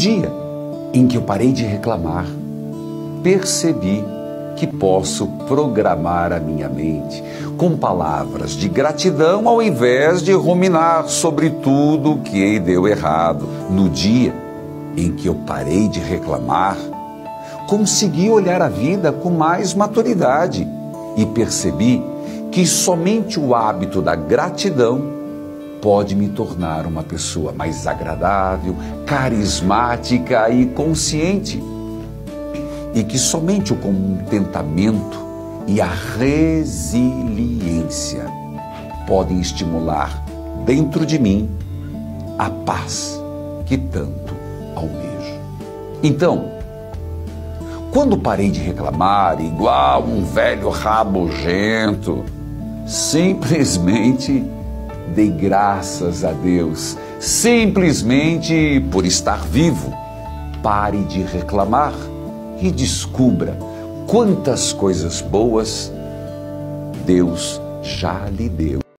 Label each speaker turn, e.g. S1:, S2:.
S1: dia em que eu parei de reclamar, percebi que posso programar a minha mente com palavras de gratidão ao invés de ruminar sobre tudo que deu errado. No dia em que eu parei de reclamar, consegui olhar a vida com mais maturidade e percebi que somente o hábito da gratidão pode me tornar uma pessoa mais agradável, carismática e consciente. E que somente o contentamento e a resiliência podem estimular dentro de mim a paz que tanto almejo. Então, quando parei de reclamar igual um velho rabugento, simplesmente dei graças a Deus, simplesmente por estar vivo. Pare de reclamar e descubra quantas coisas boas Deus já lhe deu.